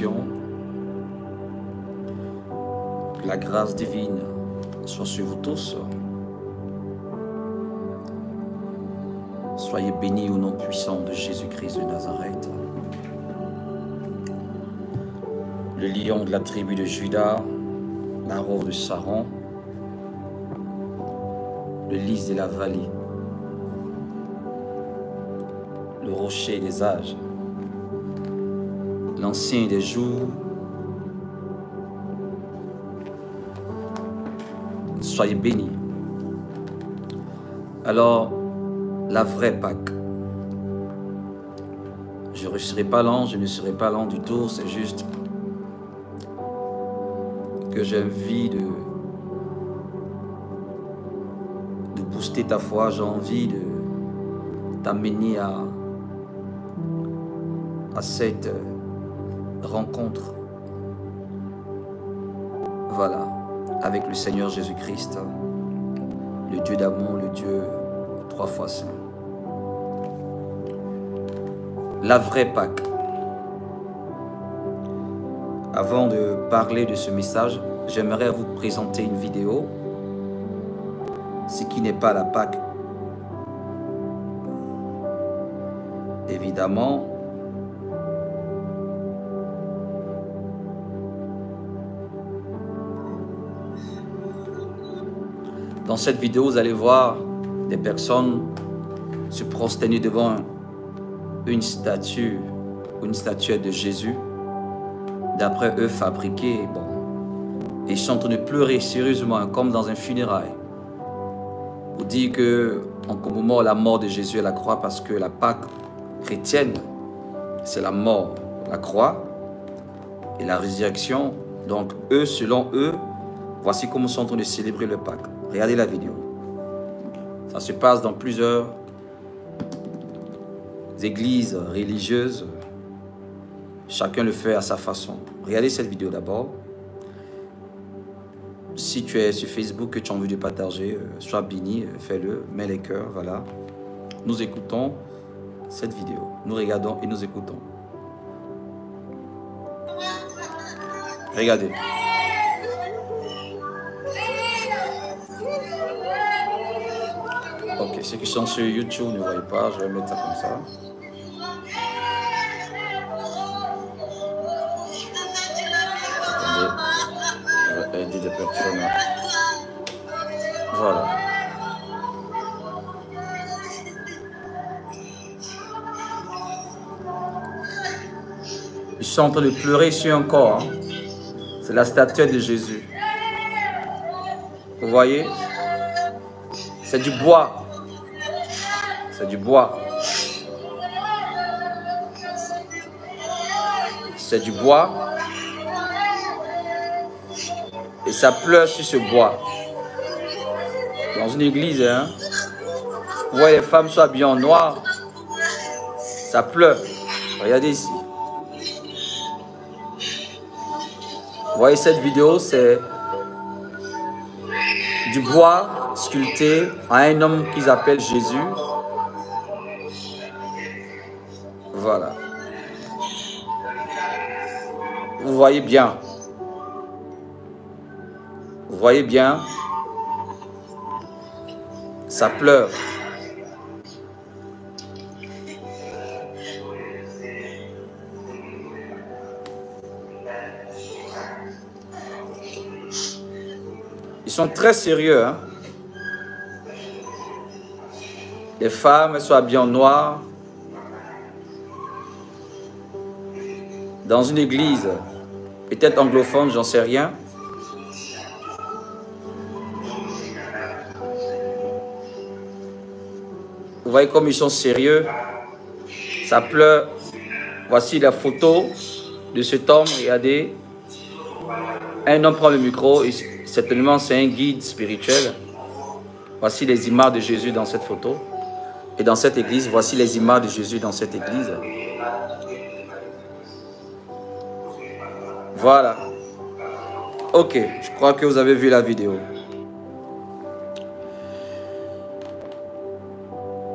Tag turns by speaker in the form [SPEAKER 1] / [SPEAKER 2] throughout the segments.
[SPEAKER 1] Que la grâce divine soit sur vous tous. Soyez bénis au nom puissant de Jésus-Christ de Nazareth. Le lion de la tribu de Judas, la rose de Saron, le lys de la vallée, le rocher des âges, l'ancien des jours. Soyez bénis. Alors, la vraie Pâque. Je ne serai pas lent, je ne serai pas lent du tout, c'est juste que j'ai envie de, de booster ta foi, j'ai envie de t'amener à, à cette rencontre. Voilà, avec le Seigneur Jésus-Christ, le Dieu d'amour, le Dieu trois fois saint. La vraie Pâque. Avant de parler de ce message, j'aimerais vous présenter une vidéo. Ce qui n'est pas la Pâque. Évidemment, Dans cette vidéo, vous allez voir des personnes se prosterner devant une statue, une statuette de Jésus, d'après eux fabriquée. Bon, ils sont en train de pleurer sérieusement, comme dans un funérail. Dire que, en commémore la mort de Jésus à la croix, parce que la Pâque chrétienne, c'est la mort, la croix et la résurrection. Donc, eux, selon eux, voici comment ils sont en train de célébrer le Pâque. Regardez la vidéo. Ça se passe dans plusieurs églises religieuses. Chacun le fait à sa façon. Regardez cette vidéo d'abord. Si tu es sur Facebook que tu as envie de partager, euh, sois béni, euh, fais-le, mets les cœurs, voilà. Nous écoutons cette vidéo. Nous regardons et nous écoutons. Regardez. Ceux qui sont sur YouTube ne voient pas, je vais mettre ça comme ça. Aider des personnes. Voilà. Ils sont en train de pleurer un corps. hein. C'est la statuette de Jésus. Vous voyez? C'est du bois. C'est du bois. C'est du bois. Et ça pleure sur ce bois. Dans une église, hein. Vous voyez les femmes sont habillées en noir. Ça pleure. Regardez ici. Vous voyez cette vidéo, c'est du bois sculpté à un homme qu'ils appellent Jésus. Voyez bien. Vous voyez bien. Ça pleure. Ils sont très sérieux. Hein? Les femmes sont habillées en noir. Dans une église, peut-être anglophone, j'en sais rien. Vous voyez comme ils sont sérieux. Ça pleure. Voici la photo de cet homme. Regardez. Un homme prend le micro. Certainement, c'est un guide spirituel. Voici les images de Jésus dans cette photo. Et dans cette église, voici les images de Jésus dans cette église. Voilà. Ok, je crois que vous avez vu la vidéo.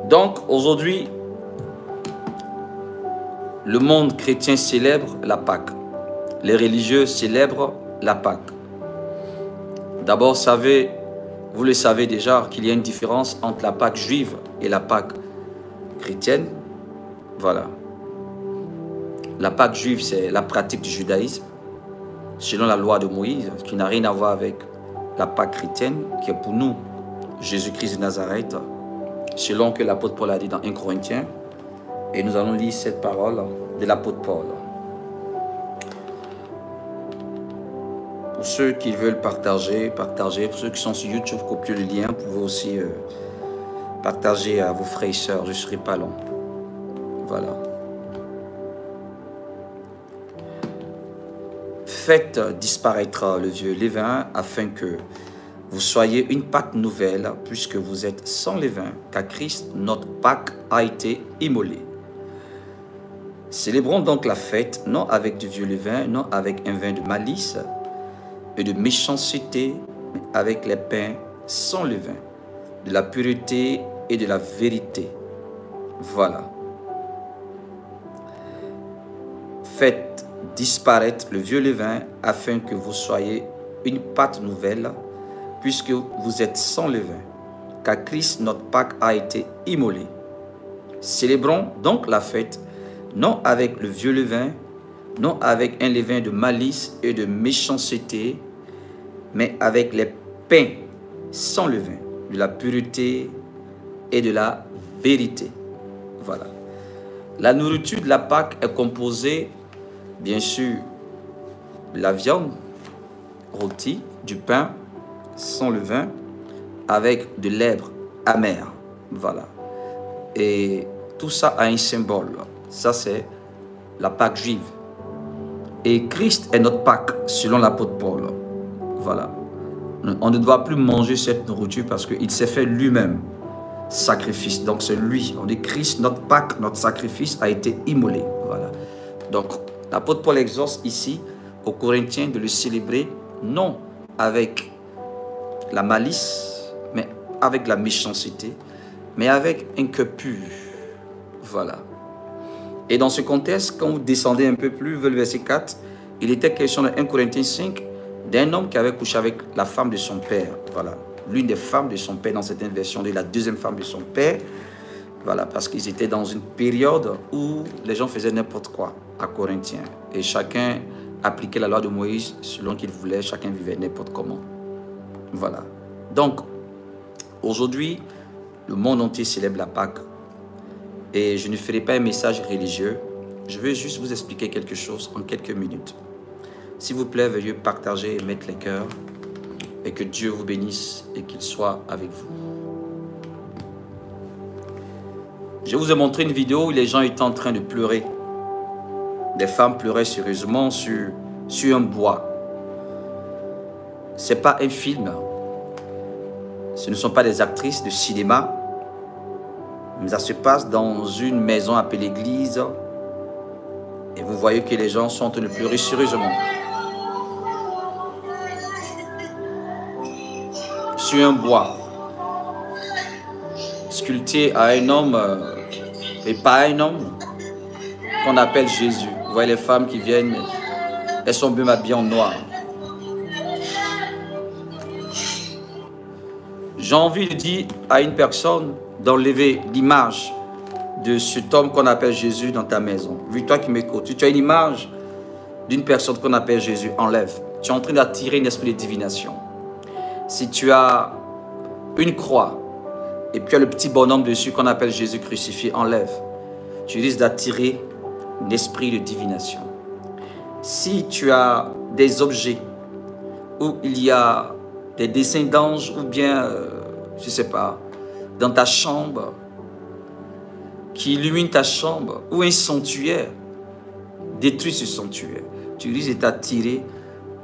[SPEAKER 1] Donc, aujourd'hui, le monde chrétien célèbre la Pâque. Les religieux célèbrent la Pâque. D'abord, savez, vous le savez déjà qu'il y a une différence entre la Pâque juive et la Pâque chrétienne. Voilà. La Pâque juive, c'est la pratique du judaïsme, selon la loi de Moïse, qui n'a rien à voir avec la Pâque chrétienne, qui est pour nous Jésus-Christ de Nazareth, selon que l'apôtre Paul a dit dans 1 Corinthiens. Et nous allons lire cette parole de l'apôtre Paul. Pour ceux qui veulent partager, partager. Pour ceux qui sont sur YouTube, copiez le lien. Vous pouvez aussi euh, partager à vos frères et sœurs. Je ne serai pas long. Voilà. Faites disparaître le vieux levain afin que vous soyez une Pâque nouvelle, puisque vous êtes sans levain, car Christ, notre Pâque, a été immolé. Célébrons donc la fête, non avec du vieux levain, non avec un vin de malice et de méchanceté, mais avec les pains sans levain, de la pureté et de la vérité. Voilà. Faites disparaître le vieux levain afin que vous soyez une pâte nouvelle, puisque vous êtes sans levain, car Christ, notre Pâque, a été immolé. Célébrons donc la fête, non avec le vieux levain, non avec un levain de malice et de méchanceté, mais avec les pains sans levain, de la pureté et de la vérité. Voilà. La nourriture de la Pâque est composée, bien sûr, la viande rôtie, du pain sans levain avec de lèvres amères. Voilà. Et tout ça a un symbole. Ça, c'est la Pâque juive. Et Christ est notre Pâque, selon l'apôtre Paul. Voilà. On ne doit plus manger cette nourriture parce qu'il s'est fait lui-même sacrifice. Donc c'est lui. On dit Christ, notre Pâque, notre sacrifice a été immolé. Voilà. Donc l'apôtre Paul exhorte ici aux Corinthiens de le célébrer non avec la malice, mais avec la méchanceté, mais avec un cœur pur. Voilà. Et dans ce contexte, quand vous descendez un peu plus vers le verset 4, il était question de 1 Corinthiens 5 d'un homme qui avait couché avec la femme de son père. Voilà. L'une des femmes de son père dans cette version de la deuxième femme de son père. Voilà, parce qu'ils étaient dans une période où les gens faisaient n'importe quoi à Corinthiens. Et chacun appliquait la loi de Moïse selon qu'il voulait, chacun vivait n'importe comment. Voilà. Donc, aujourd'hui, le monde entier célèbre la Pâque. Et je ne ferai pas un message religieux. Je veux juste vous expliquer quelque chose en quelques minutes. S'il vous plaît, veuillez partager et mettre les cœurs. Et que Dieu vous bénisse et qu'il soit avec vous. Je vous ai montré une vidéo où les gens étaient en train de pleurer. Des femmes pleuraient sérieusement sur, sur un bois. Ce n'est pas un film. Ce ne sont pas des actrices de cinéma. Mais ça se passe dans une maison appelée l'église. Et vous voyez que les gens sont en train de pleurer sérieusement. Sur un bois. Sculpté à un homme, euh, et pas un homme, qu'on appelle Jésus. Vous voyez les femmes qui viennent, elles sont bien habillées en noir. J'ai envie de dire à une personne d'enlever l'image de cet homme qu'on appelle Jésus dans ta maison. Vu toi qui m'écoutes, tu as une image d'une personne qu'on appelle Jésus, enlève. Tu es en train d'attirer un esprit de divination. Si tu as une croix et puis le petit bonhomme dessus qu'on appelle Jésus crucifié, enlève. Tu risques d'attirer un esprit de divination. Si tu as des objets où il y a des dessins d'anges ou bien, euh, je ne sais pas, dans ta chambre, qui illumine ta chambre, ou un sanctuaire, détruis ce sanctuaire. Tu risques d'attirer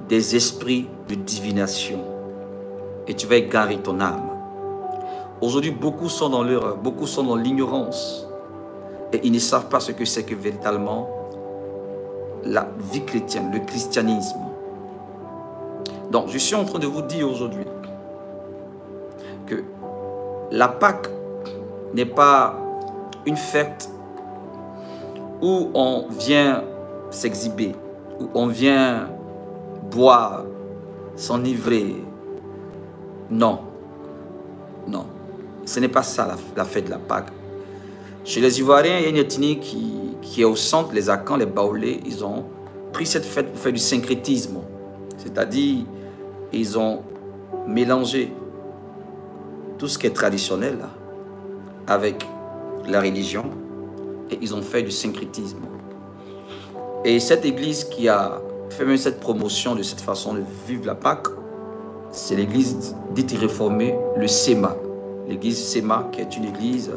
[SPEAKER 1] des esprits de divination et tu vas égarer ton âme. Aujourd'hui, beaucoup sont dans l'erreur, beaucoup sont dans l'ignorance et ils ne savent pas ce que c'est que véritablement la vie chrétienne, le christianisme. Donc, je suis en train de vous dire aujourd'hui que la Pâque n'est pas une fête où on vient s'exhiber, où on vient boire, s'enivrer. Non, non, ce n'est pas ça la, fête de la Pâque. Chez les Ivoiriens, il y a une ethnie qui, est au centre, les Akans, les Baoulés, ils ont pris cette fête pour faire du syncrétisme. C'est-à-dire, ils ont mélangé tout ce qui est traditionnel avec la religion et ils ont fait du syncrétisme. Et cette église qui a fait même cette promotion de cette façon de vivre la Pâque, c'est l'église dite réformée, le SEMA. L'église SEMA qui est une église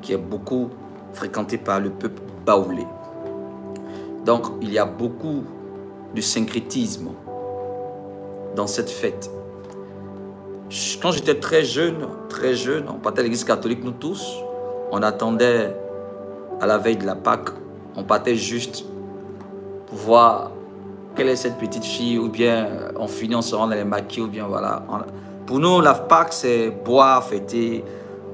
[SPEAKER 1] qui est beaucoup fréquentée par le peuple baoulé. Donc il y a beaucoup de syncrétisme dans cette fête. Quand j'étais très jeune, très jeune, on partait à l'église catholique, nous tous, on attendait à la veille de la Pâque, on partait juste pour voir quelle est cette petite fille, ou bien on finit, on se rend dans les maquis, ou bien voilà. Pour nous, la Pâque, c'est boire, fêter.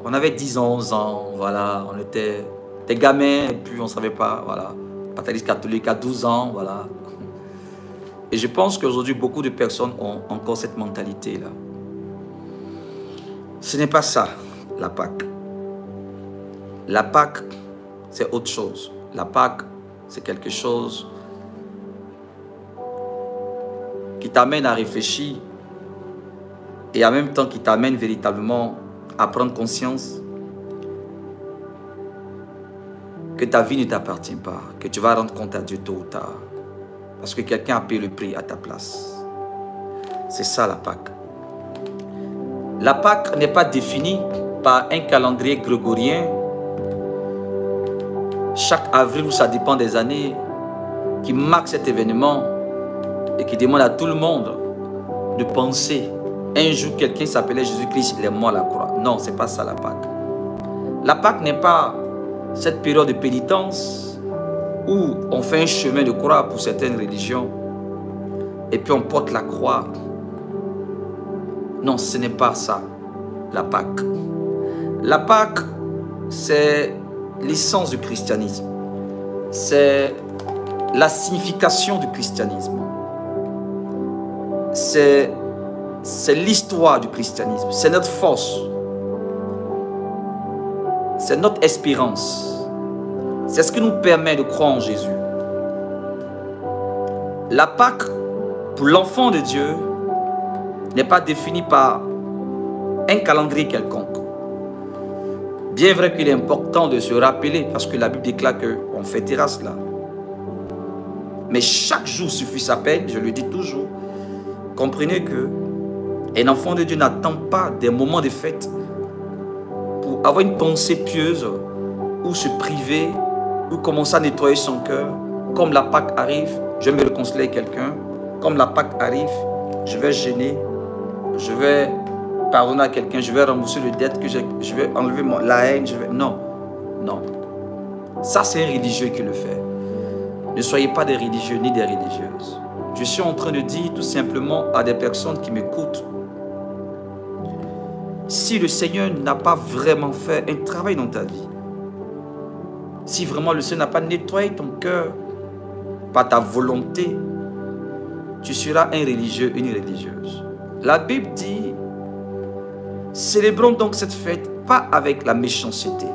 [SPEAKER 1] On avait 10 ans, 11 ans, voilà, on était des gamins, et puis on ne savait pas, voilà. L'église catholique à 12 ans, voilà. Et je pense qu'aujourd'hui, beaucoup de personnes ont encore cette mentalité-là. Ce n'est pas ça, la Pâque. La Pâque, c'est autre chose. La Pâque, c'est quelque chose qui t'amène à réfléchir et en même temps qui t'amène véritablement à prendre conscience que ta vie ne t'appartient pas, que tu vas rendre compte à Dieu tôt ou tard, parce que quelqu'un a payé le prix à ta place. C'est ça la Pâque. La Pâque n'est pas définie par un calendrier grégorien. Chaque avril, ça dépend des années, qui marque cet événement et qui demande à tout le monde de penser. Un jour, quelqu'un s'appelait Jésus-Christ, il est la croix. Non, c'est pas ça la Pâque. La Pâque n'est pas cette période de pénitence où on fait un chemin de croix pour certaines religions et puis on porte la croix non, ce n'est pas ça, la Pâque. La Pâque, c'est l'essence du christianisme. C'est la signification du christianisme. C'est l'histoire du christianisme. C'est notre force. C'est notre espérance. C'est ce qui nous permet de croire en Jésus. La Pâque, pour l'enfant de Dieu, n'est pas défini par un calendrier quelconque. Bien vrai qu'il est important de se rappeler, parce que la Bible déclare qu'on fêtera cela. Mais chaque jour suffit sa peine, je le dis toujours. Comprenez que un enfant de Dieu n'attend pas des moments de fête pour avoir une pensée pieuse ou se priver ou commencer à nettoyer son cœur. Comme la Pâque arrive, je vais me réconcilier quelqu'un. Comme la Pâque arrive, je vais gêner je vais pardonner à quelqu'un, je vais rembourser le dette que je vais enlever la haine. Non, non. Ça, c'est un religieux qui le fait. Ne soyez pas des religieux ni des religieuses. Je suis en train de dire tout simplement à des personnes qui m'écoutent, si le Seigneur n'a pas vraiment fait un travail dans ta vie, si vraiment le Seigneur n'a pas nettoyé ton cœur par ta volonté, tu seras un religieux, une religieuse. La Bible dit, célébrons donc cette fête pas avec la méchanceté,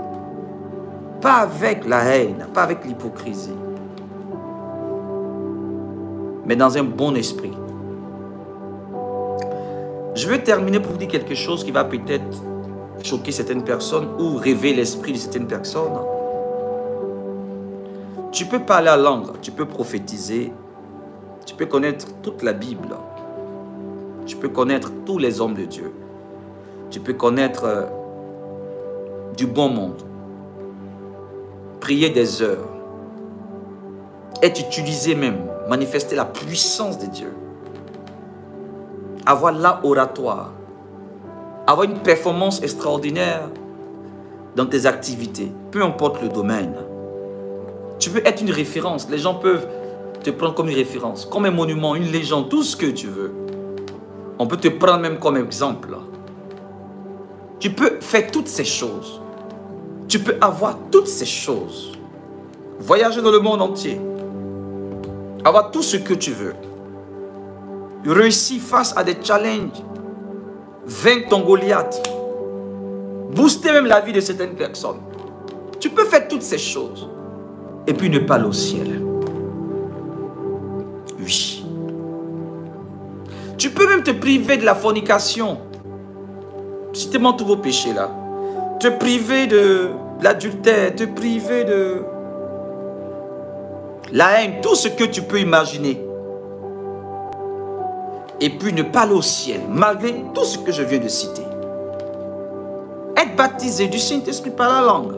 [SPEAKER 1] pas avec la haine, pas avec l'hypocrisie, mais dans un bon esprit. Je veux terminer pour vous dire quelque chose qui va peut-être choquer certaines personnes ou rêver l'esprit de certaines personnes. Tu peux parler à langue, tu peux prophétiser, tu peux connaître toute la Bible, tu peux connaître tous les hommes de Dieu. Tu peux connaître euh, du bon monde. Prier des heures. Être utilisé même. Manifester la puissance de Dieu. Avoir l'oratoire. Avoir une performance extraordinaire dans tes activités. Peu importe le domaine. Tu peux être une référence. Les gens peuvent te prendre comme une référence, comme un monument, une légende, tout ce que tu veux. On peut te prendre même comme exemple. Tu peux faire toutes ces choses. Tu peux avoir toutes ces choses voyager dans le monde entier, avoir tout ce que tu veux, réussir face à des challenges, vaincre ton Goliath, booster même la vie de certaines personnes. Tu peux faire toutes ces choses et puis ne pas aller au ciel. Oui. Tu peux même te priver de la fornication. Citez-moi tous vos péchés là. Te priver de l'adultère, te priver de la haine, tout ce que tu peux imaginer. Et puis ne pas aller au ciel, malgré tout ce que je viens de citer. Être baptisé du Saint-Esprit par la langue.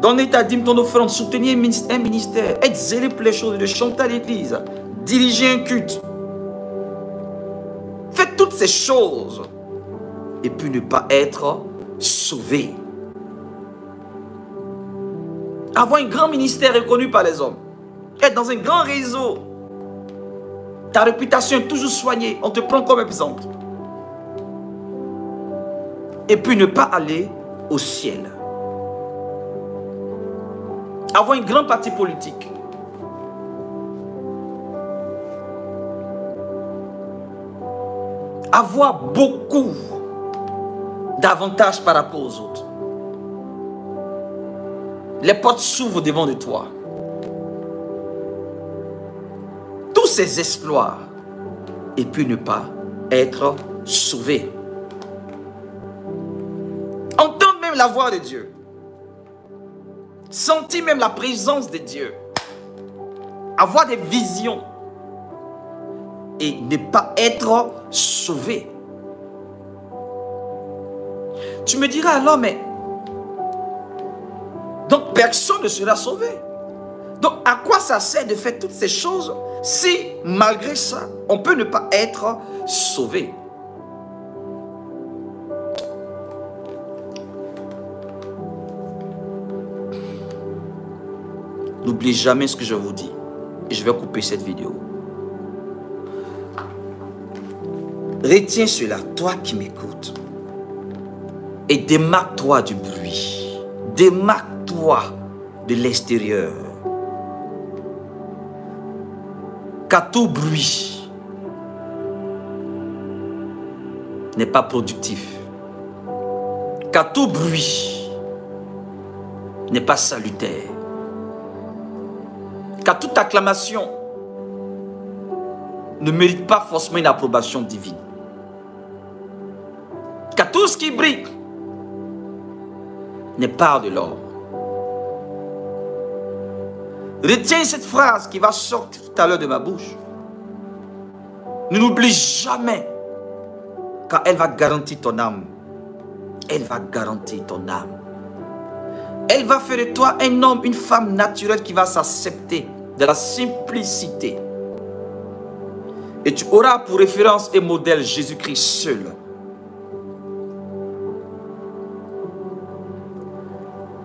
[SPEAKER 1] Donner ta dîme, ton offrande, soutenir un ministère, être zélé pour les choses de chanter à l'église, diriger un culte. Faites toutes ces choses et puis ne pas être sauvé. Avoir un grand ministère reconnu par les hommes. Être dans un grand réseau. Ta réputation est toujours soignée. On te prend comme exemple. Et puis ne pas aller au ciel. Avoir un grand parti politique. Avoir beaucoup d'avantages par rapport aux autres. Les portes s'ouvrent devant de toi. Tous ces exploits. Et puis ne pas être sauvé. Entendre même la voix de Dieu. Sentir même la présence de Dieu. Avoir des visions. Et ne pas être sauvé. Tu me diras alors, mais donc personne ne sera sauvé. Donc à quoi ça sert de faire toutes ces choses si malgré ça, on peut ne pas être sauvé? N'oubliez jamais ce que je vous dis. Je vais couper cette vidéo. Retiens cela, toi qui m'écoutes. Et démarque-toi du bruit. Démarque-toi de l'extérieur. Car tout bruit n'est pas productif. Car tout bruit n'est pas salutaire. Car toute acclamation ne mérite pas forcément une approbation divine. Car tout ce qui brille n'est pas de l'or. Retiens cette phrase qui va sortir tout à l'heure de ma bouche. Ne l'oublie jamais, car elle va garantir ton âme. Elle va garantir ton âme. Elle va faire de toi un homme, une femme naturelle qui va s'accepter de la simplicité. Et tu auras pour référence et modèle Jésus-Christ seul.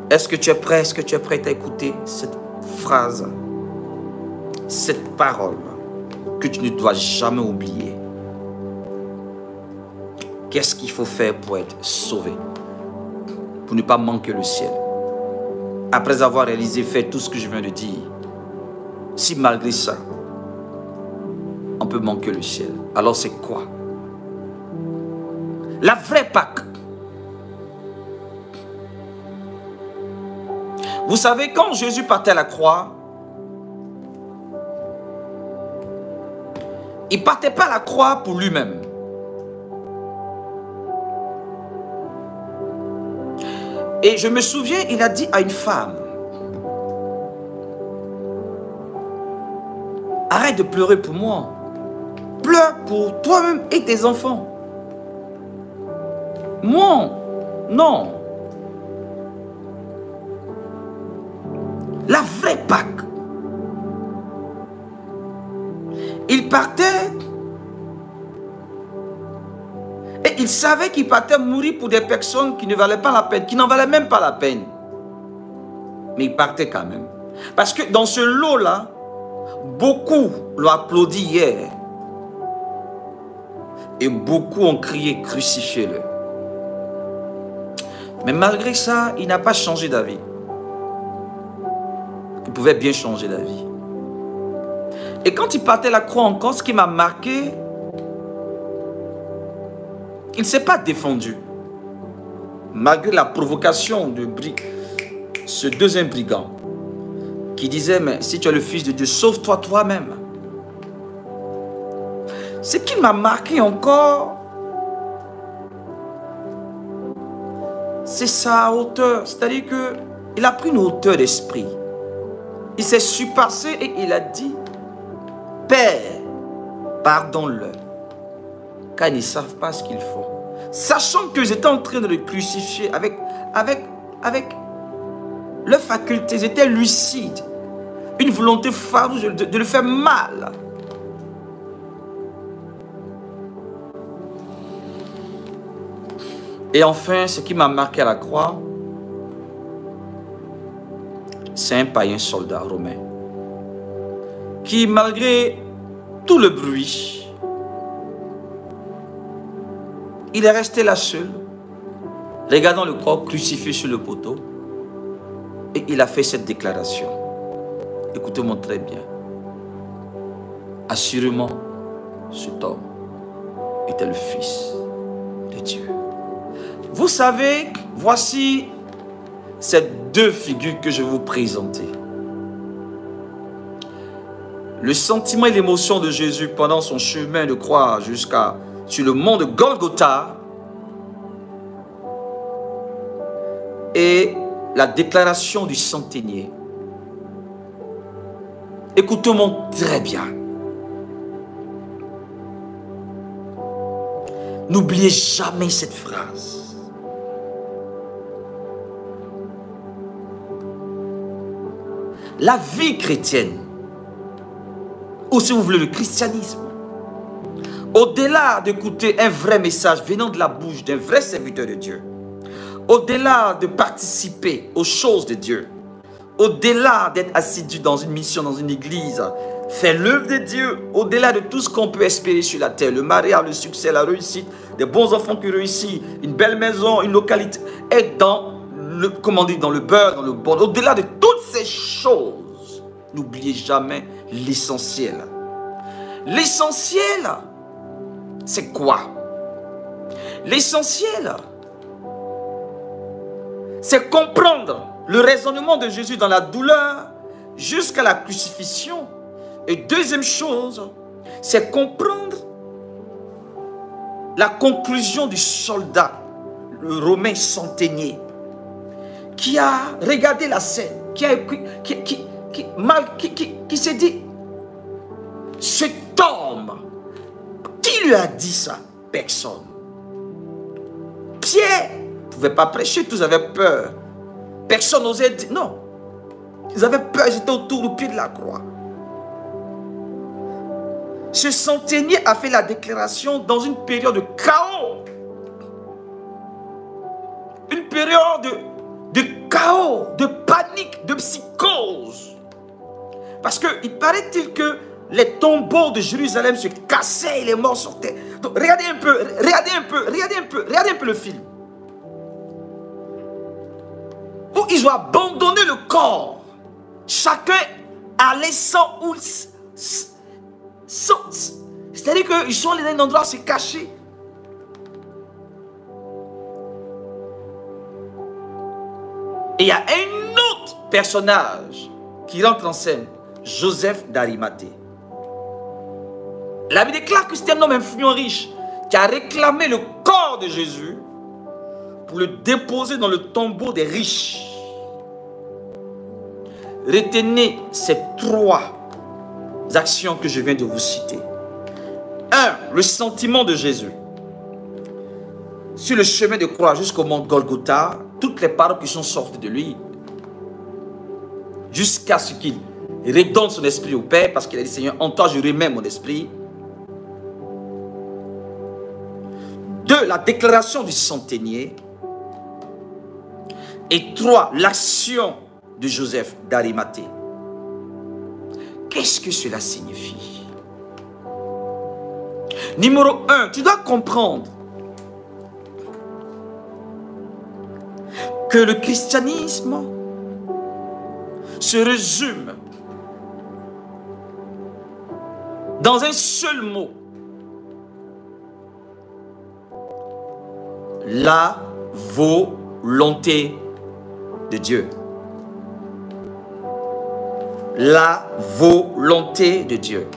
[SPEAKER 1] Est-ce que tu es prêt, est-ce que tu es prêt à écouter cette phrase, cette parole que tu ne dois jamais oublier. Qu'est-ce qu'il faut faire pour être sauvé Pour ne pas manquer le ciel? Après avoir réalisé, fait tout ce que je viens de dire, si malgré ça, on peut manquer le ciel, alors c'est quoi? La vraie Pâque, Vous savez, quand Jésus partait à la croix, il partait pas à la croix pour lui-même. Et je me souviens, il a dit à une femme, arrête de pleurer pour moi. Pleure pour toi-même et tes enfants. Moi, non. La vraie Pâque. Il partait et il savait qu'il partait mourir pour des personnes qui ne valaient pas la peine, qui n'en valaient même pas la peine. Mais il partait quand même. Parce que dans ce lot-là, beaucoup l'ont applaudi hier. Et beaucoup ont crié, crucifiez-le. Mais malgré ça, il n'a pas changé d'avis. Qui pouvait bien changer la vie. Et quand il partait la croix encore, ce qui m'a marqué, il ne s'est pas défendu. Malgré la provocation de ce deuxième brigand, qui disait, mais si tu es le fils de Dieu, sauve-toi toi-même. Ce qui m'a marqué encore, c'est sa hauteur. C'est-à-dire qu'il a pris une hauteur d'esprit. Il s'est surpassé et il a dit, Père, pardonne-le, car ils ne savent pas ce qu'ils font. Sachant qu'ils étaient en train de le crucifier avec, avec, avec leurs facultés, ils étaient lucides. Une volonté farouche de le faire mal. Et enfin, ce qui m'a marqué à la croix, c'est un païen soldat romain qui, malgré tout le bruit, il est resté là seul, regardant le corps crucifié sur le poteau, et il a fait cette déclaration. Écoutez-moi très bien. Assurément, cet homme était le Fils de Dieu. Vous savez, voici ces deux figures que je vais vous présenter. Le sentiment et l'émotion de Jésus pendant son chemin de croix jusqu'à sur le mont de Golgotha et la déclaration du centenier. Écoutez-moi très bien. N'oubliez jamais cette phrase. La vie chrétienne, ou si vous voulez le christianisme, au-delà d'écouter un vrai message venant de la bouche d'un vrai serviteur de Dieu, au-delà de participer aux choses de Dieu, au-delà d'être assidu dans une mission, dans une église, faire l'œuvre de Dieu, au-delà de tout ce qu'on peut espérer sur la terre, le mariage, le succès, la réussite, des bons enfants qui réussissent, une belle maison, une localité, être dans comment dire, dans le beurre, dans le bon, au-delà de toutes ces choses, n'oubliez jamais l'essentiel. L'essentiel, c'est quoi? L'essentiel, c'est comprendre le raisonnement de Jésus dans la douleur jusqu'à la crucifixion. Et deuxième chose, c'est comprendre la conclusion du soldat, le romain centenier qui a regardé la scène, qui, a, qui, mal, qui, s'est dit, cet homme, qui lui a dit ça? Personne. Pierre ne pouvait pas prêcher, tous avaient peur. Personne n'osait dire, non. Ils avaient peur, ils étaient autour du pied de la croix. Ce centenier a fait la déclaration dans une période de chaos. Une période de de de panique, de psychose. Parce qu'il paraît-il que les tombeaux de Jérusalem se cassaient et les morts sortaient. Donc regardez un peu, regardez un peu, regardez un peu, regardez un peu le film. Où ils ont abandonné le corps. Chacun a laissant où... C'est-à-dire qu'ils sont allés dans un endroit se cacher. Et il y a un autre personnage qui rentre en scène, Joseph d'Arimathée. La Bible déclare que c'est un homme influent riche qui a réclamé le corps de Jésus pour le déposer dans le tombeau des riches. Retenez ces trois actions que je viens de vous citer. Un, le sentiment de Jésus. Sur le chemin de croix jusqu'au mont Golgotha, toutes les paroles qui sont sorties de lui, jusqu'à ce qu'il redonne son esprit au Père, parce qu'il a dit, Seigneur, en toi je remets mon esprit. Deux, la déclaration du centenier. Et trois, l'action de Joseph d'Arimathée. Qu'est-ce que cela signifie? Numéro un, tu dois comprendre que le christianisme se résume dans un seul mot. La volonté de Dieu. La volonté de Dieu.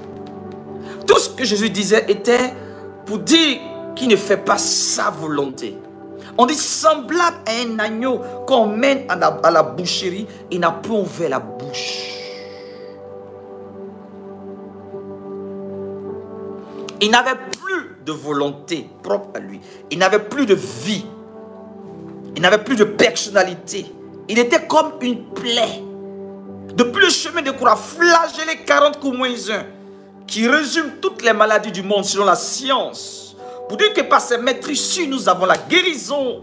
[SPEAKER 1] Tout ce que Jésus disait était pour dire qu'il ne fait pas sa volonté. On dit semblable à un agneau qu'on mène à la, boucherie, il n'a plus ouvert la bouche. Il n'avait plus de volonté propre à lui. Il n'avait plus de vie. Il n'avait plus de personnalité. Il était comme une plaie. Depuis le chemin de croix, flagellé 40 coups moins 1, qui résume toutes les maladies du monde selon la science, pour dire que par ces maîtrises, nous avons la guérison.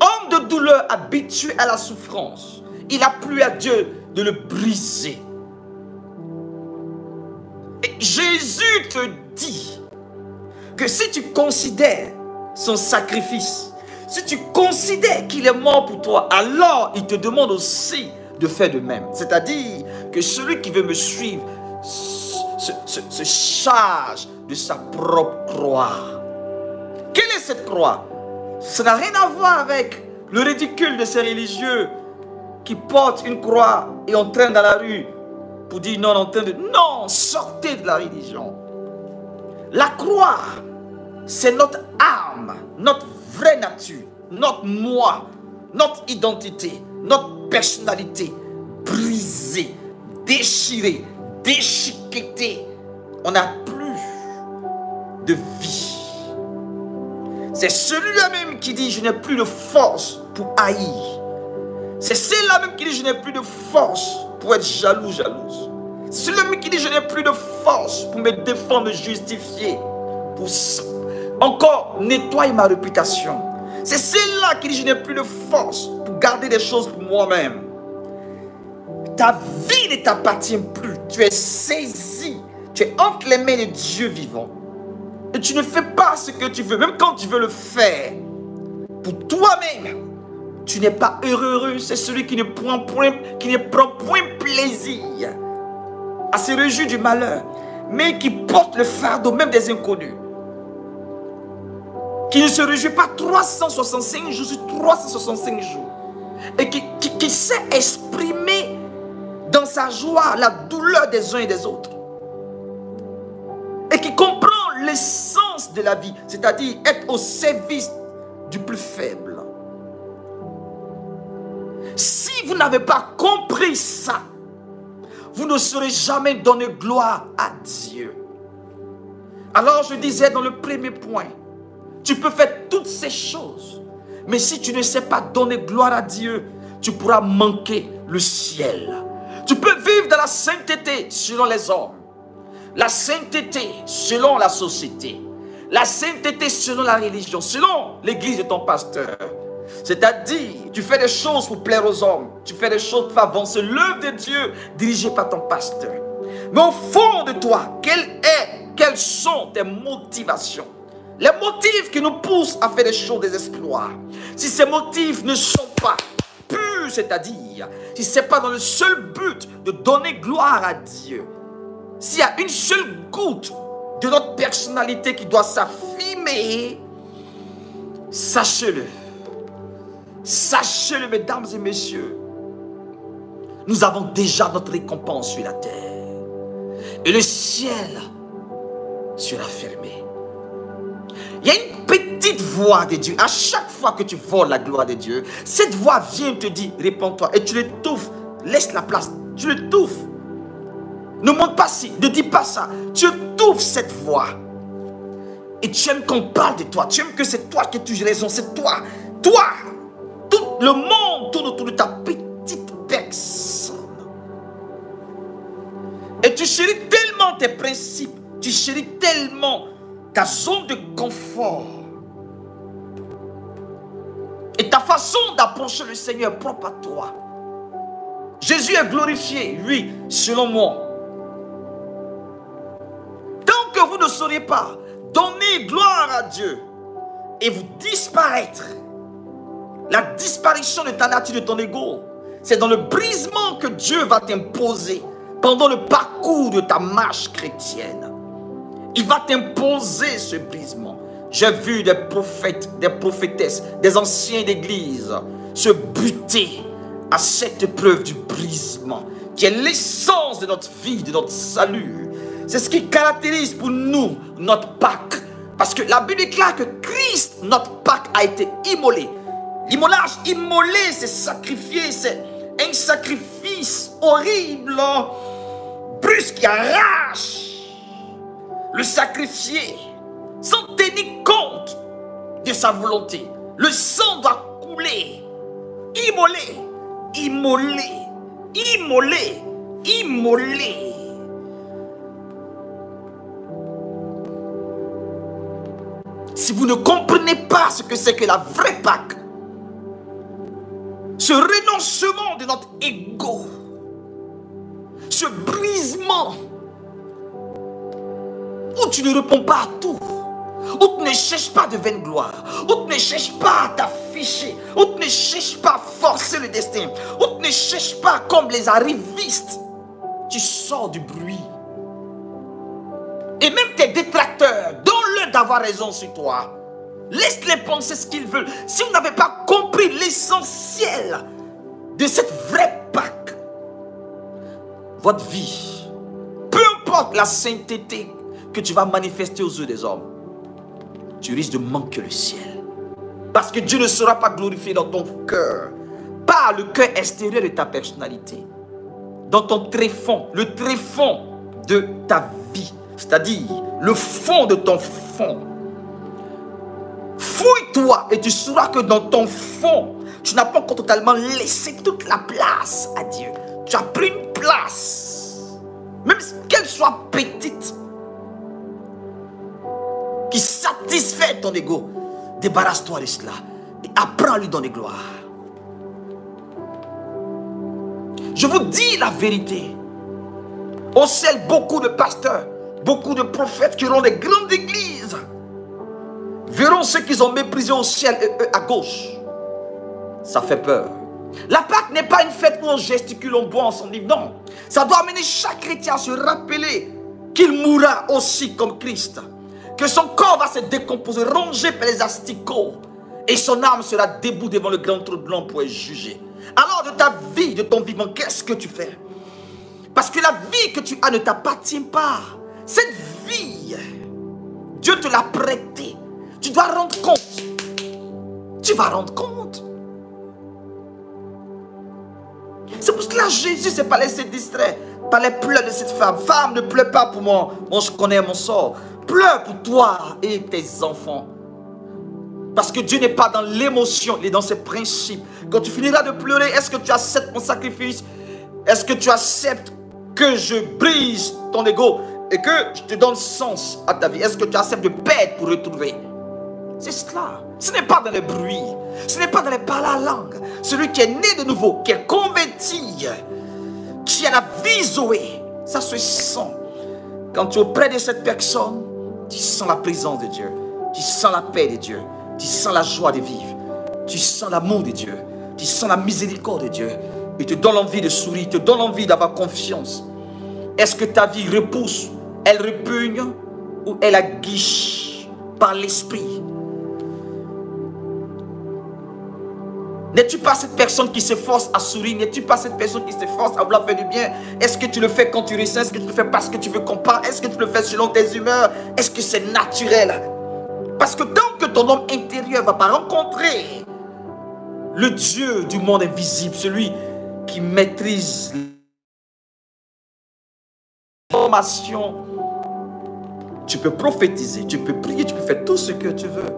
[SPEAKER 1] Homme de douleur habitué à la souffrance, il a plu à Dieu de le briser. Et Jésus te dit que si tu considères son sacrifice, si tu considères qu'il est mort pour toi, alors il te demande aussi de faire de même. C'est-à-dire que celui qui veut me suivre se, charge de sa propre croix. Quelle est cette croix? Ça n'a rien à voir avec le ridicule de ces religieux qui portent une croix et entraînent dans la rue pour dire non, de... non, sortez de la religion. La croix, c'est notre âme, notre vraie nature, notre moi, notre identité, notre personnalité brisée, déchirée, déchiquetée. On plus vie. C'est celui-là même qui dit, je n'ai plus de force pour haïr. C'est celui-là même qui dit, je n'ai plus de force pour être jaloux, jalouse. C'est celui-là même qui dit, je n'ai plus de force pour me défendre, justifier, pour encore nettoyer ma réputation. C'est celle-là qui dit, je n'ai plus de force pour garder des choses pour moi-même. Ta vie ne t'appartient plus. Tu es saisi. Tu es entre les mains de Dieu vivant. Tu ne fais pas ce que tu veux, même quand tu veux le faire. Pour toi-même, tu n'es pas heureux. C'est celui qui ne prend point, qui ne prend point plaisir à se réjouir du malheur, mais qui porte le fardeau même des inconnus. Qui ne se réjouit pas 365 jours sur 365 jours. Et qui, qui sait exprimer dans sa joie la douleur des uns et des autres. Et qui comprend l'essence de la vie, c'est-à-dire être au service du plus faible. Si vous n'avez pas compris ça, vous ne serez jamais donné gloire à Dieu. Alors je disais dans le premier point, tu peux faire toutes ces choses, mais si tu ne sais pas donner gloire à Dieu, tu pourras manquer le ciel. Tu peux vivre dans la sainteté selon les hommes, la sainteté selon la société, la sainteté selon la religion, selon l'église de ton pasteur. C'est-à-dire, tu fais des choses pour plaire aux hommes, tu fais des choses pour avancer l'œuvre de Dieu dirigée par ton pasteur. Mais au fond de toi, quelle est, quelles sont tes motivations? Les motifs qui nous poussent à faire des choses, des exploits. Si ces motifs ne sont pas purs, c'est-à-dire, si ce n'est pas dans le seul but de donner gloire à Dieu, s'il y a une seule goutte de notre personnalité qui doit s'affirmer, sachez-le, Sachez-le, mesdames et messieurs, nous avons déjà notre récompense sur la terre. Et le ciel sera fermé. Il y a une petite voix de Dieu. À chaque fois que tu voles la gloire de Dieu, cette voix vient te dire, réponds-toi. Et tu l'étouffes. Laisse la place. Tu l'étouffes. Ne monte pas si. Ne dis pas ça. Tu étouffes cette voix. Et tu aimes qu'on parle de toi. Tu aimes que c'est toi qui as raison. C'est toi. Toi tout le monde tourne autour de ta petite personne. Et tu chéris tellement tes principes, tu chéris tellement ta zone de confort. Et ta façon d'approcher le Seigneur propre à toi. Jésus est glorifié, lui, selon moi. Vous ne saurez pas donner gloire à Dieu et vous disparaître, la disparition de ta nature, de ton ego, C'est dans le brisement que Dieu va t'imposer pendant le parcours de ta marche chrétienne. Il va t'imposer ce brisement. J'ai vu des prophètes, des prophétesses, des anciens d'église se buter à cette épreuve du brisement, qui est l'essence de notre vie, de notre salut. C'est ce qui caractérise pour nous notre Pâque. Parce que la Bible déclare que Christ, notre Pâque, a été immolé. L'immolage, immolé, c'est sacrifier, c'est un sacrifice horrible, brusque qui arrache le sacrifié sans tenir compte de sa volonté. Le sang doit couler, immolé, immolé, immolé, immolé. Vous ne comprenez pas ce que c'est que la vraie Pâque, ce renoncement de notre ego, ce brisement, où tu ne réponds pas à tout, où tu ne cherches pas de vaine gloire, où tu ne cherches pas à t'afficher, où tu ne cherches pas à forcer le destin, où tu ne cherches pas comme les arrivistes, tu sors du bruit. D'avoir raison sur toi. Laisse-les penser ce qu'ils veulent. Si vous n'avez pas compris l'essentiel de cette vraie Pâque, votre vie, peu importe la sainteté que tu vas manifester aux yeux des hommes, tu risques de manquer le ciel. Parce que Dieu ne sera pas glorifié dans ton cœur, pas le cœur extérieur de ta personnalité, dans ton tréfonds, le tréfonds de ta vie, c'est-à-dire le fond de ton fond. Fouille-toi et tu sauras que dans ton fond, tu n'as pas encore totalement laissé toute la place à Dieu. Tu as pris une place, même qu'elle soit petite, qui satisfait ton ego. Débarrasse-toi de cela et apprends-lui dans les gloires. Je vous dis la vérité. Au ciel, beaucoup de pasteurs, beaucoup de prophètes qui auront des grandes églises verront ceux qu'ils ont méprisés au ciel et eux à gauche. Ça fait peur. La Pâque n'est pas une fête où on gesticule, on boit, on s'en livre. Non. Ça doit amener chaque chrétien à se rappeler qu'il mourra aussi comme Christ. Que son corps va se décomposer, rongé par les asticots. Et son âme sera debout devant le grand trou blanc pour être jugé. Alors de ta vie, de ton vivant, qu'est-ce que tu fais? Parce que la vie que tu as ne t'appartient pas. Cette vie, Dieu te l'a prêtée. Tu dois rendre compte. Tu vas rendre compte. C'est pour cela que Jésus s'est pas laissé distraire par les pleurs de cette femme. Femme, ne pleure pas pour moi. Moi, je connais mon sort. Pleure pour toi et tes enfants. Parce que Dieu n'est pas dans l'émotion, il est dans ses principes. Quand tu finiras de pleurer, est-ce que tu acceptes mon sacrifice? Est-ce que tu acceptes que je brise ton ego? Et que je te donne sens à ta vie Est-ce que tu acceptes de perdre pour retrouver? C'est cela. Ce n'est pas dans le bruit. Ce n'est pas dans les parler langue. Celui qui est né de nouveau, qui est converti, qui a la vie Zoé, ça se sent. Quand tu es auprès de cette personne, tu sens la présence de Dieu. Tu sens la paix de Dieu. Tu sens la joie de vivre. Tu sens l'amour de Dieu. Tu sens la miséricorde de Dieu. Il te donne envie de sourire. Il te donne envie d'avoir confiance. Est-ce que ta vie repousse, elle repugne ou elle aguiche par l'esprit. N'es-tu pas cette personne qui s'efforce à sourire? N'es-tu pas cette personne qui s'efforce à vouloir faire du bien? Est-ce que tu le fais quand tu ressens? Est-ce que tu le fais parce que tu veux comprendre Est-ce que tu le fais selon tes humeurs? Est-ce que c'est naturel? Parce que tant que ton homme intérieur ne va pas rencontrer le Dieu du monde invisible, celui qui maîtrise l'information, tu peux prophétiser, tu peux prier, tu peux faire tout ce que tu veux.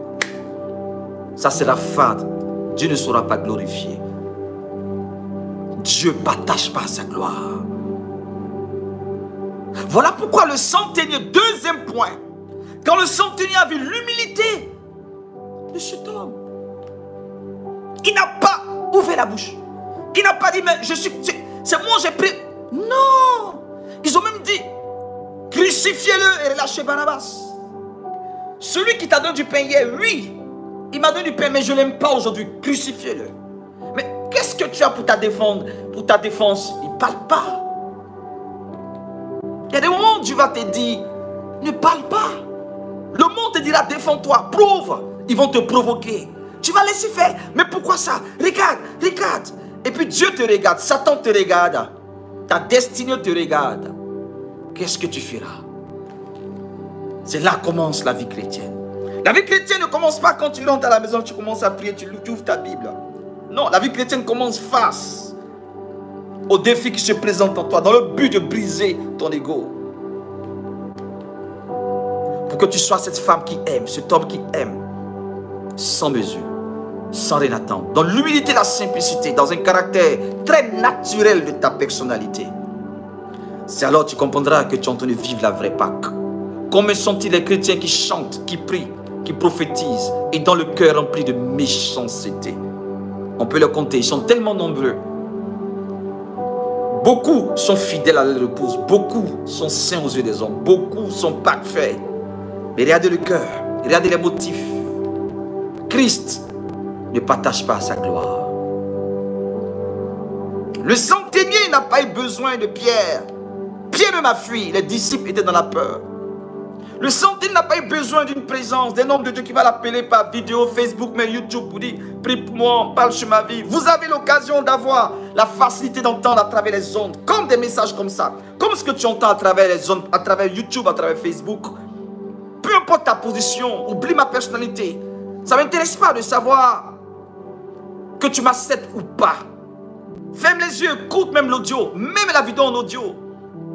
[SPEAKER 1] Ça, c'est la fade Dieu ne sera pas glorifié. Dieu partage pas sa gloire. Voilà pourquoi le centenier, deuxième point, quand le centenier a vu l'humilité de cet homme, il n'a pas ouvert la bouche. Il n'a pas dit, mais je suis. C'est moi, j'ai pris. Non Ils ont même dit, crucifiez-le et relâchez Barnabas. Celui qui t'a donné du pain hier, oui, il m'a donné du pain, mais je ne l'aime pas aujourd'hui. Crucifiez-le. Mais qu'est-ce que tu as pour ta défense? Pour ta défense, il ne parle pas. Il y a des moments où Dieu va te dire, ne parle pas. Le monde te dira, défends-toi, prouve. Ils vont te provoquer. Tu vas laisser faire. Mais pourquoi ça? Regarde, regarde. Et puis Dieu te regarde, Satan te regarde, ta destinée te regarde. Qu'est-ce que tu feras? C'est là que commence la vie chrétienne. La vie chrétienne ne commence pas quand tu rentres à la maison, tu commences à prier, tu ouvres ta Bible. Non, la vie chrétienne commence face aux défis qui se présentent en toi, dans le but de briser ton ego. Pour que tu sois cette femme qui aime, cet homme qui aime, sans mesure, sans rien attendre, dans l'humilité, la simplicité, dans un caractère très naturel de ta personnalité. C'est alors que tu comprendras que tu es en train de vivre la vraie Pâque. Comment sont-ils les chrétiens qui chantent, qui prient, qui prophétisent et dans le cœur rempli de méchanceté On peut le compter, ils sont tellement nombreux. Beaucoup sont fidèles à leur épouse, beaucoup sont saints aux yeux des hommes, beaucoup sont parfaits. Mais regardez le cœur, regardez les motifs. Christ ne partage pas sa gloire. Le centenier n'a pas eu besoin de Pierre. Pierre m'a fui, les disciples étaient dans la peur. Le centenier n'a pas eu besoin d'une présence, d'un homme de Dieu qui va l'appeler par vidéo, Facebook, mais YouTube pour dire Prie pour moi, parle sur ma vie. Vous avez l'occasion d'avoir la facilité d'entendre à travers les ondes, comme des messages comme ça, comme ce que tu entends à travers les ondes, à travers YouTube, à travers Facebook. Peu importe ta position, oublie ma personnalité. Ça ne m'intéresse pas de savoir que tu m'acceptes ou pas. Ferme les yeux, écoute même l'audio, même la vidéo en audio.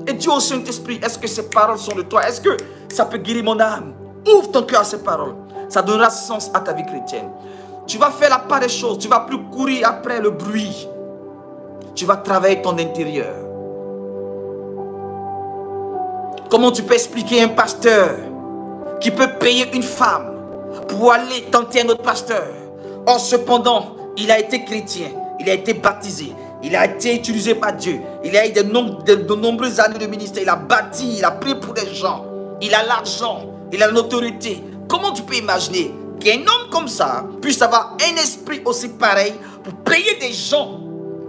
[SPEAKER 1] Et dis au Saint-Esprit, est-ce que ces paroles sont de toi? Est-ce que ça peut guérir mon âme? Ouvre ton cœur à ces paroles. Ça donnera sens à ta vie chrétienne. Tu vas faire la part des choses. Tu vas plus courir après le bruit. Tu vas travailler ton intérieur. Comment tu peux expliquer un pasteur qui peut payer une femme pour aller tenter un autre pasteur? Or, cependant, il a été chrétien, il a été baptisé, il a été utilisé par Dieu. Il a eu de, nombreuses années de ministère. Il a bâti, il a pris pour des gens. Il a l'argent, il a l'autorité. Comment tu peux imaginer qu'un homme comme ça puisse avoir un esprit aussi pareil pour payer des gens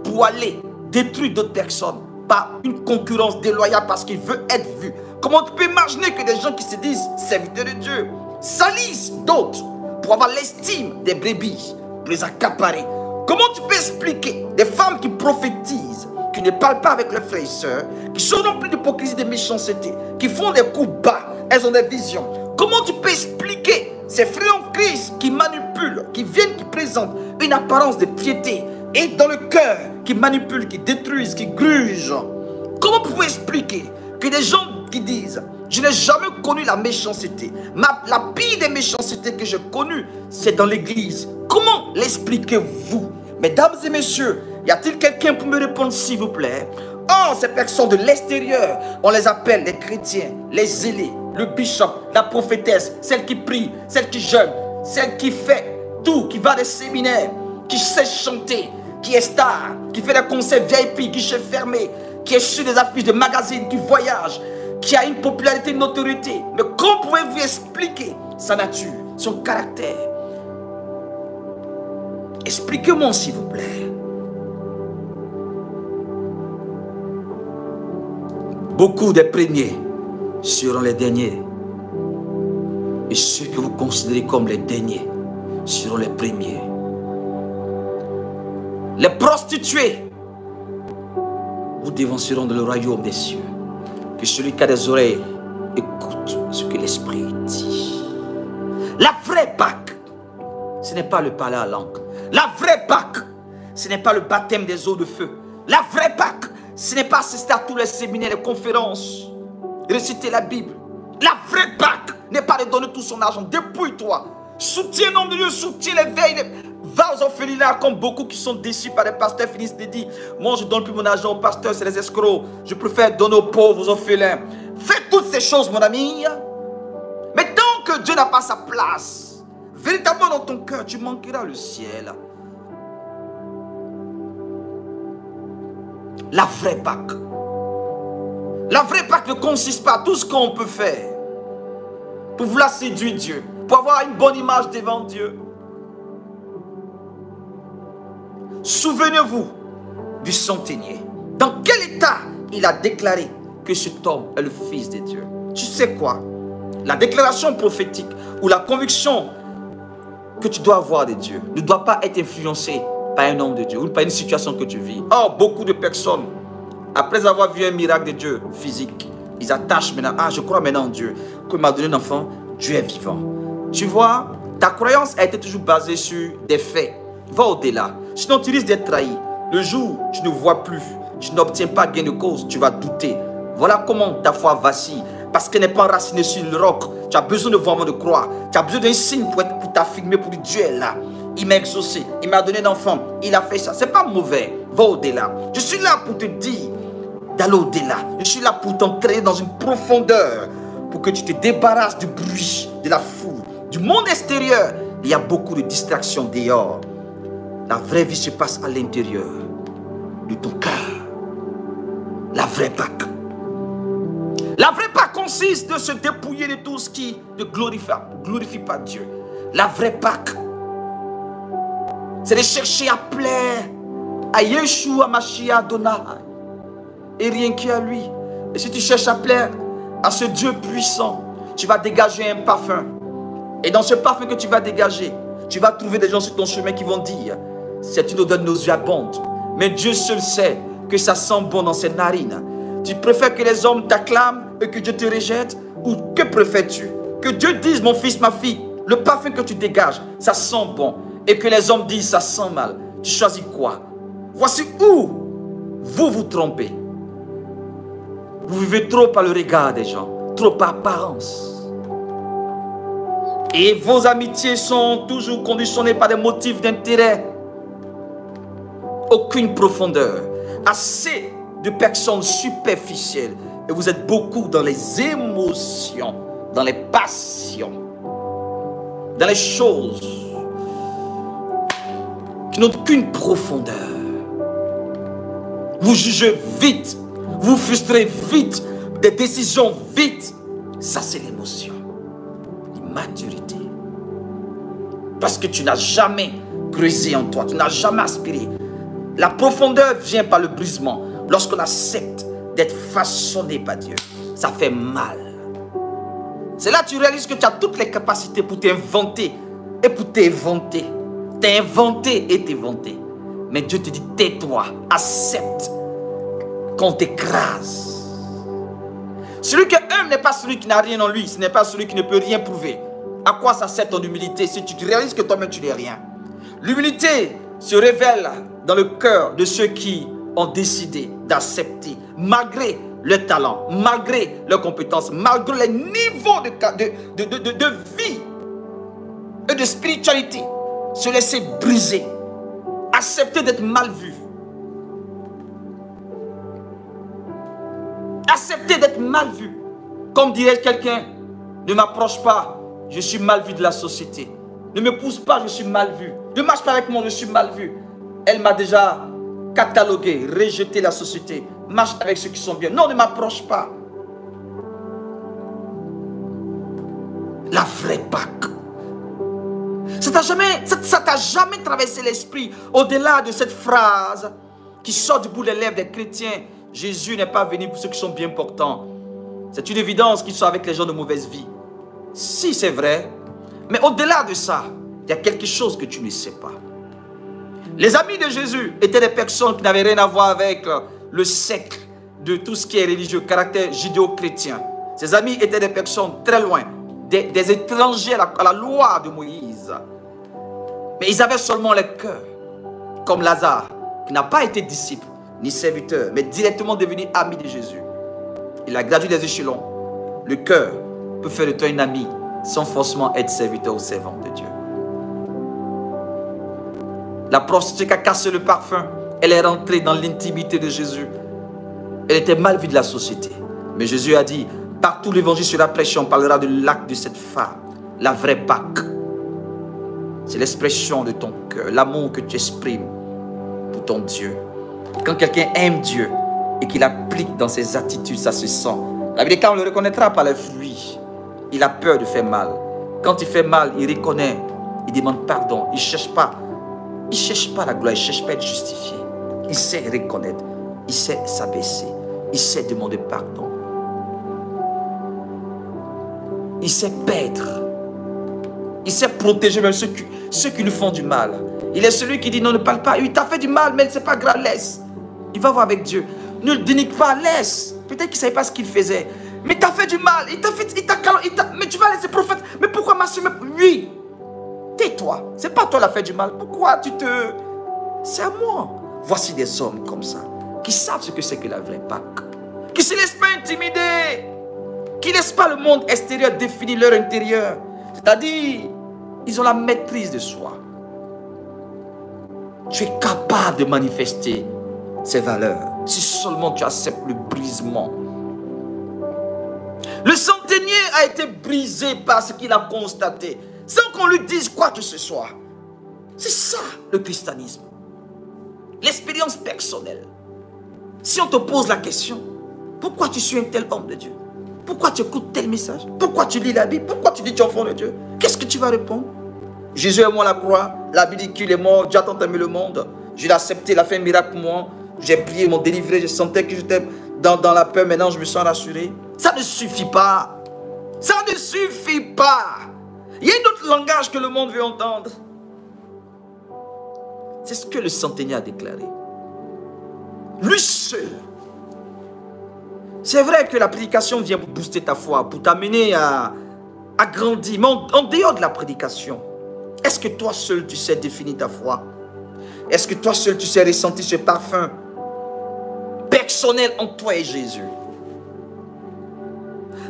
[SPEAKER 1] pour aller détruire d'autres personnes par une concurrence déloyale parce qu'il veut être vu? Comment tu peux imaginer que des gens qui se disent serviteurs de Dieu salissent d'autres pour avoir l'estime des brebis, pour les accaparer? Comment tu peux expliquer des femmes qui prophétisent, qui ne parlent pas avec leurs frères et sœurs, qui sont remplis d'hypocrisie, de méchanceté, qui font des coups bas, elles ont des visions. Comment tu peux expliquer ces frères en Christ qui manipulent, qui viennent, qui présentent une apparence de piété et dans le cœur, qui manipulent, qui détruisent, qui grugent? Comment pouvez-vous expliquer que des gens qui disent je n'ai jamais connu la méchanceté. La pire des méchancetés que j'ai connues, c'est dans l'église. Comment l'expliquez-vous? Mesdames et messieurs, y a-t-il quelqu'un pour me répondre s'il vous plaît? Oh, ces personnes de l'extérieur, on les appelle les chrétiens, les zélés, le bishop, la prophétesse, celle qui prie, celle qui jeûne, celle qui fait tout, qui va des séminaires, qui sait chanter, qui est star, qui fait des concerts VIP, guichet fermé, qui est sur des affiches de magazines, qui voyage, qui a une popularité, une autorité. Mais comment pouvez-vous expliquer sa nature, son caractère? Expliquez-moi s'il vous plaît. Beaucoup des premiers seront les derniers. Et ceux que vous considérez comme les derniers seront les premiers. Les prostituées vous dévanceront dans le royaume des cieux. Que celui qui a des oreilles écoute ce que l'Esprit dit. La vraie Pâque, ce n'est pas le palais à l'encre. La vraie Pâque, ce n'est pas le baptême des eaux de feu. La vraie Pâque, ce n'est pas assister à tous les séminaires, les conférences, réciter la Bible. La vraie Pâque n'est pas de donner tout son argent. Dépouille-toi. Soutiens nom de Dieu, soutiens les veilles. Va aux orphelinats comme beaucoup qui sont déçus par les pasteurs finissent de dire Moi je donne plus mon argent aux pasteurs, c'est les escrocs. Je préfère donner aux pauvres, aux orphelins. Fais toutes ces choses, mon ami. Mais tant que Dieu n'a pas sa place, véritablement dans ton cœur, tu manqueras le ciel. La vraie Pâque. La vraie Pâque ne consiste pas à tout ce qu'on peut faire pour vouloir séduire Dieu, pour avoir une bonne image devant Dieu. Souvenez-vous du centenier. Dans quel état il a déclaré que cet homme est le Fils de Dieu? Tu sais quoi? La déclaration prophétique ou la conviction que tu dois avoir de Dieu ne doit pas être influencée par un homme de Dieu ou par une situation que tu vis. Or, beaucoup de personnes, après avoir vu un miracle de Dieu physique, ils attachent maintenant, ah, je crois maintenant en Dieu, que m'a donné un enfant, Dieu est vivant. Tu vois, ta croyance a été toujours basée sur des faits. Va au-delà. Sinon, tu risques d'être trahi. Le jour où tu ne vois plus, tu n'obtiens pas gain de cause, tu vas douter. Voilà comment ta foi vacille. Parce qu'elle n'est pas enracinée sur le roc. Tu as besoin de avant de croire. Tu as besoin d'un signe pour, pour t'affirmer, pour dire Dieu est là. Il m'a exaucé. Il m'a donné un enfant. Il a fait ça. C'est pas mauvais. Va au-delà. Je suis là pour te dire d'aller au-delà. Je suis là pour t'entrer dans une profondeur. Pour que tu te débarrasses du bruit, de la foule, du monde extérieur. Il y a beaucoup de distractions dehors. La vraie vie se passe à l'intérieur de ton cœur. La vraie Pâque. La vraie Pâque consiste de se dépouiller de tout ce qui ne glorifie, pas Dieu. La vraie Pâque, c'est de chercher à plaire à Yeshua Mashiach Adonai et rien qu'à lui. Et si tu cherches à plaire à ce Dieu puissant, tu vas dégager un parfum. Et dans ce parfum que tu vas dégager, tu vas trouver des gens sur ton chemin qui vont dire c'est une odeur nauséabonde. Mais Dieu seul sait que ça sent bon dans ses narines. Tu préfères que les hommes t'acclament et que Dieu te rejette? Ou que préfères-tu? Que Dieu dise, mon fils, ma fille, le parfum que tu dégages, ça sent bon. Et que les hommes disent, ça sent mal. Tu choisis quoi? Voici où vous vous trompez. Vous vivez trop par le regard des gens, trop par apparence. Et vos amitiés sont toujours conditionnées par des motifs d'intérêt aucune profondeur. Assez de personnes superficielles. Et vous êtes beaucoup dans les émotions, dans les passions, dans les choses qui n'ont qu'une profondeur. Vous jugez vite, vous frustrez vite, des décisions vite. Ça, c'est l'émotion, l'immaturité. Parce que tu n'as jamais creusé en toi, tu n'as jamais aspiré la profondeur vient par le brisement. Lorsqu'on accepte d'être façonné par Dieu, ça fait mal. C'est là que tu réalises que tu as toutes les capacités pour t'inventer et pour t'inventer. T'inventer et t'inventer. Mais Dieu te dit, tais-toi, accepte qu'on t'écrase. Celui qui est n'est pas celui qui n'a rien en lui, ce n'est pas celui qui ne peut rien prouver. À quoi ça sert ton humilité? Si tu réalises que toi-même tu n'es rien L'humilité se révèle dans le cœur de ceux qui ont décidé d'accepter, malgré leur talent, malgré leurs compétences, malgré les niveaux de, de vie et de spiritualité, se laisser briser, accepter d'être mal vu, accepter d'être mal vu. Comme dirait quelqu'un, ne m'approche pas, je suis mal vu de la société. Ne me pousse pas, je suis mal vu. Ne marche pas avec moi, je suis mal vu elle m'a déjà catalogué, rejeté la société. Marche avec ceux qui sont bien. Non, ne m'approche pas. La vraie Pâque. Ça t'a jamais, ça, t'a jamais traversé l'esprit au-delà de cette phrase qui sort du bout des lèvres des chrétiens. Jésus n'est pas venu pour ceux qui sont bien portants. C'est une évidence qu'il soit avec les gens de mauvaise vie. Si c'est vrai, mais au-delà de ça, il y a quelque chose que tu ne sais pas. Les amis de Jésus étaient des personnes qui n'avaient rien à voir avec le siècle de tout ce qui est religieux, caractère judéo-chrétien. Ces amis étaient des personnes très loin, des, étrangers à la, loi de Moïse. Mais ils avaient seulement le cœur, comme Lazare, qui n'a pas été disciple ni serviteur, mais directement devenu ami de Jésus. Il a gradué des échelons. Le cœur peut faire de toi un ami sans forcément être serviteur ou servant de Dieu. La prostituée qui a cassé le parfum, elle est rentrée dans l'intimité de Jésus. Elle était mal vue de la société. Mais Jésus a dit, partout l'évangile sera prêché, on parlera de l'acte de cette femme, la vraie Pâque. C'est l'expression de ton cœur, l'amour que tu exprimes pour ton Dieu. Quand quelqu'un aime Dieu et qu'il applique dans ses attitudes, ça se sent. La Bible on le reconnaîtra par les fruits. Il a peur de faire mal. Quand il fait mal, il reconnaît, il demande pardon, il ne cherche pas Il ne cherche pas la gloire, il ne cherche pas à être justifié. Il sait reconnaître, il sait s'abaisser, il sait demander pardon. Il sait paître. Il sait protéger même ceux qui, ceux qui nous font du mal. Il est celui qui dit non, ne parle pas. Il t'a fait du mal, mais c'est pas grave, laisse. Il va voir avec Dieu. Ne le dénigre pas, laisse. Peut-être qu'il ne savait pas ce qu'il faisait. Mais t'as fait du mal. Il t'a fait. Il t'a, mais tu vas laisser prophète. Mais pourquoi m'assumer? Oui. Tais-toi. C'est pas toi qui as fait du mal. Pourquoi tu te. C'est à moi. Voici des hommes comme ça. Qui savent ce que c'est que la vraie Pâque. Qui ne se laissent pas intimider. Qui ne laissent pas le monde extérieur définir leur intérieur. C'est-à-dire, ils ont la maîtrise de soi. Tu es capable de manifester ces valeurs. Si seulement tu acceptes le brisement. Le centenier a été brisé par ce qu'il a constaté, sans qu'on lui dise quoi que ce soit. C'est ça le christianisme. L'expérience personnelle. Si on te pose la question, pourquoi tu suis un tel homme de Dieu? Pourquoi tu écoutes tel message? Pourquoi tu lis la Bible? Pourquoi tu dis tu es enfant de Dieu? Qu'est-ce que tu vas répondre? Jésus est mort à la croix, la Bible dit qu'il est mort, Dieu a tant le monde. Je l'ai accepté, il a fait un miracle pour moi. J'ai prié, ils m'ont délivré, je sentais que j'étais dans, dans la peur, maintenant je me sens rassuré. Ça ne suffit pas. Ça ne suffit pas. Il y a un autre langage que le monde veut entendre. C'est ce que le centenier a déclaré. Lui seul. C'est vrai que la prédication vient pour booster ta foi, pour t'amener à, grandir. Mais en dehors de la prédication, est-ce que toi seul tu sais définir ta foi? Est-ce que toi seul tu sais ressentir ce parfum personnel entre toi et Jésus?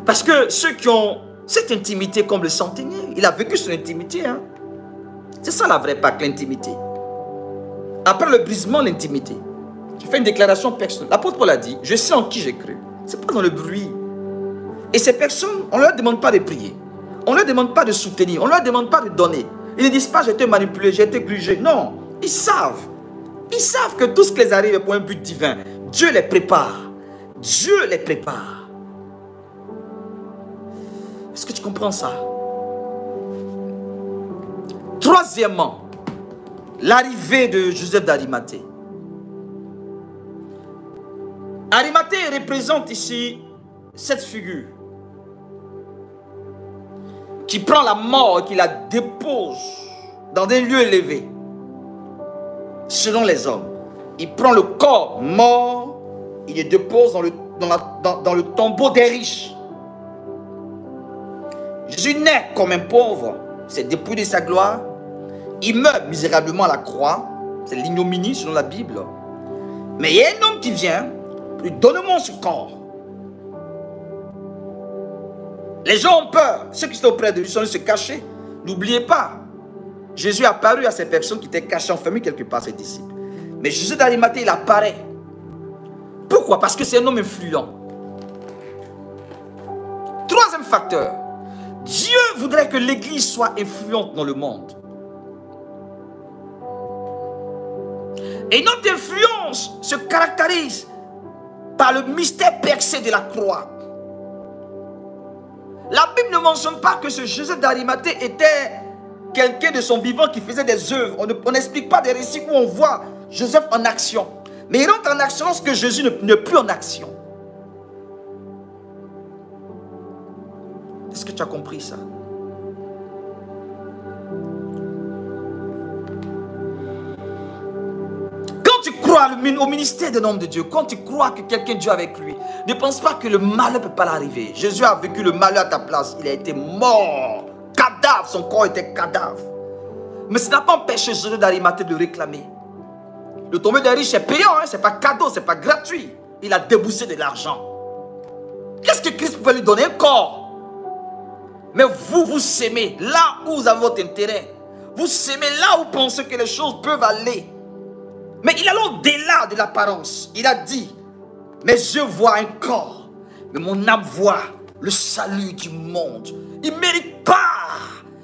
[SPEAKER 1] Parce que ceux qui ont cette intimité comme le centenier, il a vécu son intimité. Hein? C'est ça la vraie Pâque, l'intimité. Après le brisement, l'intimité. Tu fais une déclaration personnelle. L'apôtre Paul a dit, je sais en qui j'ai cru. Ce n'est pas dans le bruit. Et ces personnes, on ne leur demande pas de prier. On ne leur demande pas de soutenir. On ne leur demande pas de donner. Ils ne disent pas j'ai été manipulé, j'ai été grugé. Non, ils savent. Ils savent que tout ce qui les arrive est pour un but divin. Dieu les prépare. Dieu les prépare. Est-ce que tu comprends ça? Troisièmement, l'arrivée de Joseph d'Arimathée. Arimathée représente ici cette figure qui prend la mort et qui la dépose dans des lieux élevés, selon les hommes. Il prend le corps mort, il le dépose dans le, dans, dans, le tombeau des riches. Jésus naît comme un pauvre, c'est dépouillé de sa gloire. Il meurt misérablement à la croix, c'est l'ignominie selon la Bible. Mais il y a un homme qui vient, lui donne-moi ce corps. Les gens ont peur. Ceux qui sont auprès de lui sont allés se cacher. N'oubliez pas, Jésus a apparu à ces personnes qui étaient cachées, enfermées quelque part, ses disciples. Mais Jésus d'Arimathée, il apparaît. Pourquoi? Parce que c'est un homme influent. Troisième facteur. Dieu voudrait que l'Église soit influente dans le monde. Et notre influence se caractérise par le mystère percé de la croix. La Bible ne mentionne pas que ce Joseph d'Arimathée était quelqu'un de son vivant qui faisait des œuvres. On n'explique pas des récits où on voit Joseph en action. Mais il rentre en action lorsque Jésus n'est plus en action. Tu as compris ça? Crois au ministère des noms de Dieu, quand tu crois que quelqu'un Dieu avec lui, ne pense pas que le mal ne peut pas l'arriver. Jésus a vécu le mal à ta place. Il a été mort. Cadavre, son corps était cadavre. Mais ça n'a pas empêché Jésus d'Arimathée de réclamer. Le tombé des riches est payant, hein? c'est pas cadeau, c'est pas gratuit. Il a déboussé de l'argent. Qu'est-ce que Christ pouvait lui donner? Un corps. Mais vous, vous s'aimez là où vous avez votre intérêt. Vous s'aimez là où vous pensez que les choses peuvent aller. Mais il allait au-delà de l'apparence. Il a dit, mes yeux voient un corps, mais mon âme voit le salut du monde. Il ne mérite pas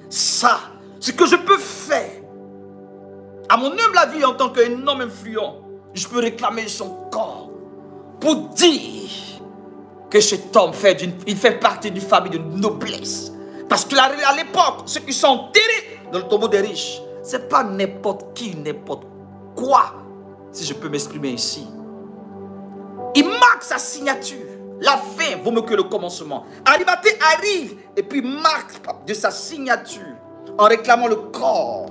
[SPEAKER 1] ça. Ce que je peux faire. À mon humble vie en tant qu'un homme influent, je peux réclamer son corps pour dire que cet homme fait, il fait partie d'une famille de noblesse. Parce qu'à l'époque, ceux qui sont enterrés dans le tombeau des riches, c'est pas n'importe qui, n'importe quoi, si je peux m'exprimer ici. Il marque sa signature. La fin vaut mieux que le commencement. Arimathée arrive et puis marque de sa signature en réclamant le corps.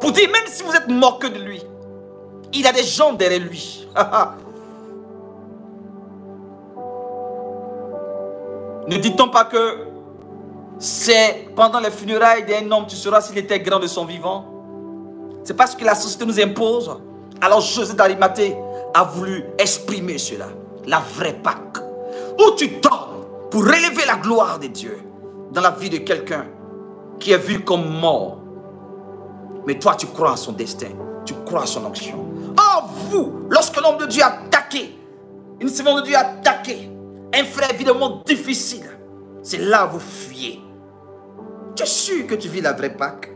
[SPEAKER 1] Pour dire, même si vous êtes moqué de lui, il a des gens derrière lui. ne dit-on pas que c'est pendant les funérailles d'un homme, tu sauras s'il était grand de son vivant? C'est parce que la société nous impose. Alors José d'Arimathée a voulu exprimer cela, la vraie Pâque, où tu donnes pour relever la gloire de Dieu dans la vie de quelqu'un qui est vu comme mort? Mais toi, tu crois à son destin, tu crois à son action. Oh, vous, lorsque l'homme de Dieu a attaqué, une seconde de Dieu a attaqué, un frère évidemment difficile, c'est là où vous fuyez. Tu es sûr que tu vis la vraie Pâque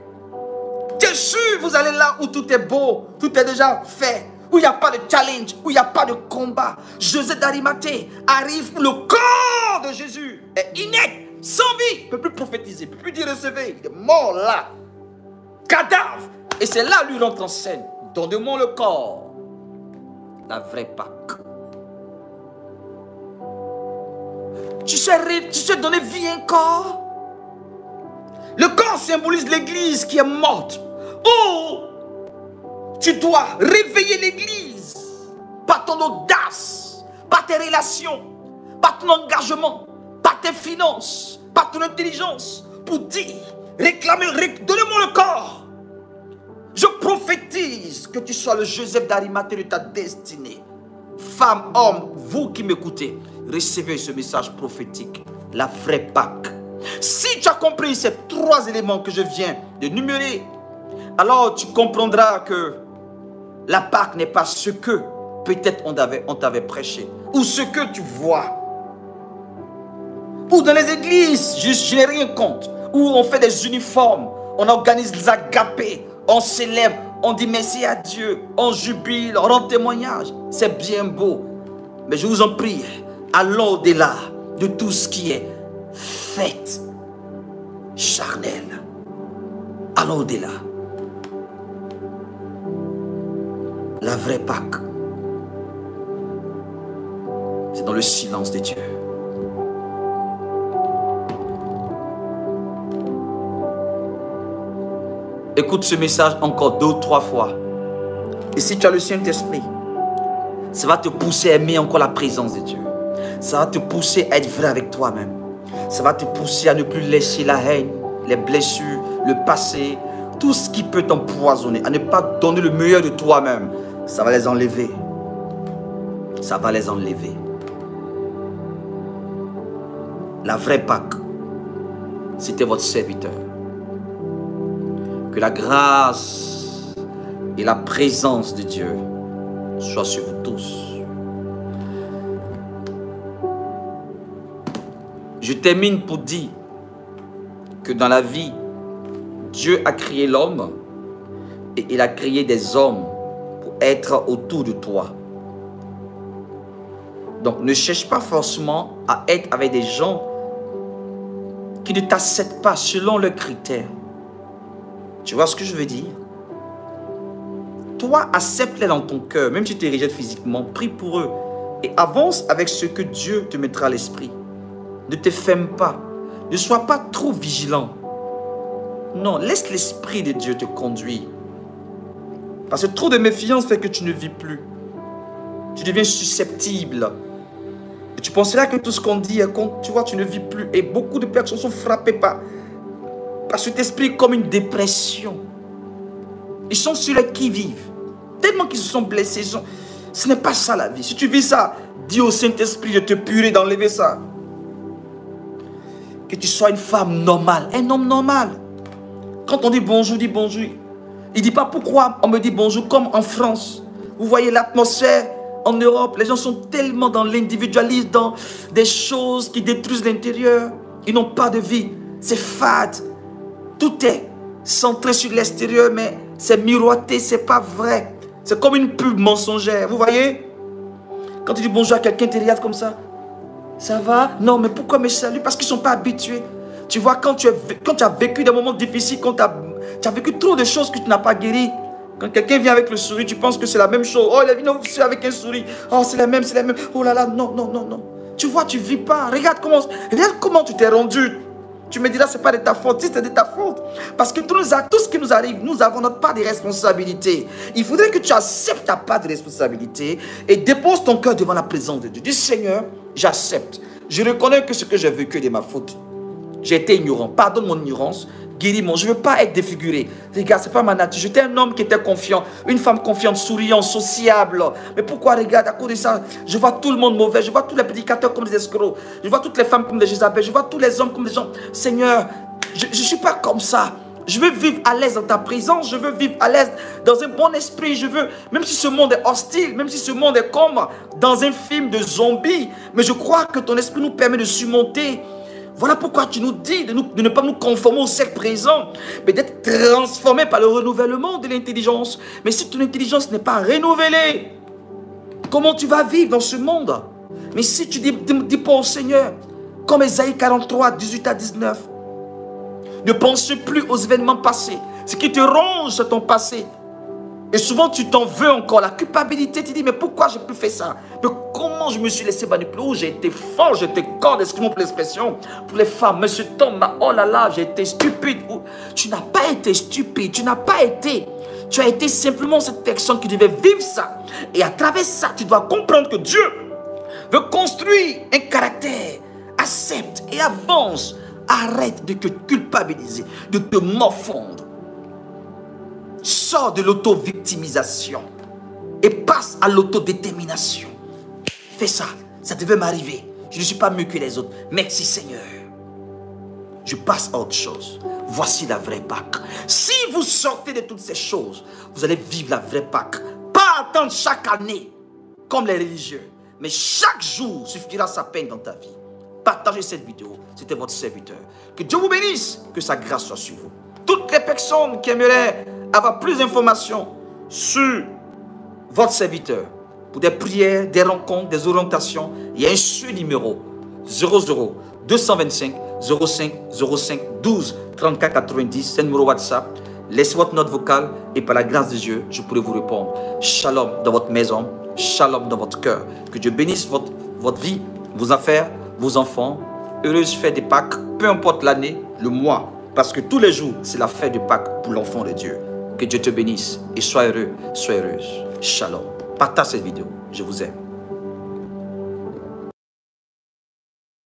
[SPEAKER 1] Tu es sûr vous allez là où tout est beau, tout est déjà fait, où il n'y a pas de challenge, où il n'y a pas de combat. José d'Arimathée arrive le corps de Jésus est inerte, sans vie, ne peut plus prophétiser, ne peut plus dire recevoir. Il est mort là. Cadavre. Et c'est là lui rentre en scène. Donne-moi le corps. La vraie Pâque. Tu sais, donner vie à un corps. Le corps symbolise l'église qui est morte. Oh tu dois réveiller l'église par ton audace, par tes relations, par ton engagement, par tes finances, par ton intelligence, pour dire, réclamer, donnez-moi le corps. Je prophétise que tu sois le Joseph d'Arimathée de ta destinée. Femme, homme, vous qui m'écoutez, recevez ce message prophétique, la vraie Pâque. Si tu as compris ces trois éléments que je viens de numérer, alors tu comprendras que la Pâque n'est pas ce que peut-être on t'avait prêché. Ou ce que tu vois. Ou dans les églises, je, n'ai rien contre. Où on fait des uniformes, on organise des agapés, on célèbre, on dit merci à Dieu, on jubile, on rend témoignage. C'est bien beau. Mais je vous en prie, allons au-delà de tout ce qui est fait charnel. Allons au-delà. La vraie Pâque, c'est dans le silence de Dieu. Écoute ce message encore deux ou trois fois. Et si tu as le Saint-Esprit, ça va te pousser à aimer encore la présence de Dieu. Ça va te pousser à être vrai avec toi-même. Ça va te pousser à ne plus laisser la haine, les blessures, le passé, tout ce qui peut t'empoisonner, à ne pas donner le meilleur de toi-même ça va les enlever. Ça va les enlever. La vraie Pâque, c'était votre serviteur. Que la grâce et la présence de Dieu soient sur vous tous. Je termine pour dire que dans la vie, Dieu a créé l'homme et il a créé des hommes être autour de toi. Donc ne cherche pas forcément à être avec des gens qui ne t'acceptent pas selon leurs critères. Tu vois ce que je veux dire? Toi, accepte-les dans ton cœur, même si tu te rejettes physiquement, prie pour eux et avance avec ce que Dieu te mettra à l'esprit. Ne te ferme pas. Ne sois pas trop vigilant. Non, laisse l'Esprit de Dieu te conduire. Parce que trop de méfiance fait que tu ne vis plus. Tu deviens susceptible. Et tu penseras que tout ce qu'on dit, tu vois, tu ne vis plus. Et beaucoup de personnes sont frappées par, par cet esprit comme une dépression. Ils sont sur le qui-vive. Tellement qu'ils se sont blessés. Ce n'est pas ça la vie. Si tu vis ça, dis au Saint-Esprit de te purer, d'enlever ça. Que tu sois une femme normale, un homme normal. Quand on dit bonjour, dis bonjour. Il ne dit pas pourquoi on me dit bonjour comme en France. Vous voyez l'atmosphère en Europe, les gens sont tellement dans l'individualisme, dans des choses qui détruisent l'intérieur. Ils n'ont pas de vie. C'est fade. Tout est centré sur l'extérieur, mais c'est miroité, c'est pas vrai. C'est comme une pub mensongère. Vous voyez? Quand tu dis bonjour à quelqu'un, tu regardes comme ça. Ça va? Non, mais pourquoi me saluer? Parce qu'ils ne sont pas habitués. Tu vois, quand tu, as vécu des moments difficiles, quand tu as, vécu trop de choses que tu n'as pas guéri, quand quelqu'un vient avec le sourire, tu penses que c'est la même chose. Oh, il est venu avec un sourire. Oh, c'est la même, c'est la même. Oh là là, non, non, non, non. Tu vois, tu vis pas. Regarde comment, regarde comment tu t'es rendu. Tu me diras, c'est pas de ta faute. Si c'est de ta faute. Parce que tout, tout ce qui nous arrive, nous avons notre part de responsabilité. Il faudrait que tu acceptes ta part de responsabilité et déposes ton cœur devant la présence de Dieu. Dis, Seigneur, j'accepte. Je reconnais que ce que j'ai vécu est de ma faute. J'ai été ignorant. Pardonne mon ignorance. Guéris-moi. Je ne veux pas être défiguré. Regarde, ce n'est pas ma nature. J'étais un homme qui était confiant. Une femme confiante, souriante, sociable. Mais pourquoi, regarde, à cause de ça, je vois tout le monde mauvais. Je vois tous les prédicateurs comme des escrocs. Je vois toutes les femmes comme des Jézabel. Je vois tous les hommes comme des gens. Seigneur, je ne suis pas comme ça. Je veux vivre à l'aise dans ta présence. Je veux vivre à l'aise dans un bon esprit. Je veux, même si ce monde est hostile, même si ce monde est comme dans un film de zombies, mais je crois que ton esprit nous permet de surmonter voilà pourquoi tu nous dis de, ne pas nous conformer au cercle présent, mais d'être transformé par le renouvellement de l'intelligence. Mais si ton intelligence n'est pas renouvelée, comment tu vas vivre dans ce monde? Mais si tu dis, dis pas au Seigneur, comme Esaïe 43, 18 à 19, ne pense plus aux événements passés. Ce qui te ronge, ton passé. Et souvent, tu t'en veux encore. La culpabilité, tu dis, mais pourquoi j'ai pu faire ça? Comment je me suis laissé manipuler? Oh, J'ai été fort, j'ai été con, excuse-moi pour l'expression. Pour les femmes, monsieur Tom, oh là là, j'ai été stupide. Tu n'as pas été stupide, tu n'as pas été. Tu as été simplement cette personne qui devait vivre ça. Et à travers ça, tu dois comprendre que Dieu veut construire un caractère. Accepte et avance. Arrête de te culpabiliser, de te morfondre Sors de l'auto-victimisation et passe à l'autodétermination. Ça, ça devait m'arriver. Je ne suis pas mieux que les autres. Merci Seigneur. Je passe à autre chose. Voici la vraie Pâque. Si vous sortez de toutes ces choses, vous allez vivre la vraie Pâque. Pas attendre chaque année, comme les religieux. Mais chaque jour suffira sa peine dans ta vie. Partagez cette vidéo. C'était votre serviteur. Que Dieu vous bénisse. Que sa grâce soit sur vous. Toutes les personnes qui aimeraient avoir plus d'informations sur votre serviteur, pour des prières, des rencontres, des orientations, il y a un seul numéro 00 225 05 05 12 34 90, c'est le numéro WhatsApp. Laissez votre note vocale et par la grâce de Dieu, je pourrai vous répondre. Shalom dans votre maison, shalom dans votre cœur. Que Dieu bénisse votre, votre vie, vos affaires, vos enfants. Heureuse fête des Pâques, peu importe l'année, le mois, parce que tous les jours, c'est la fête de Pâques pour l'enfant de Dieu. Que Dieu te bénisse et sois heureux, sois heureuse. Shalom. Partage cette vidéo. Je vous aime.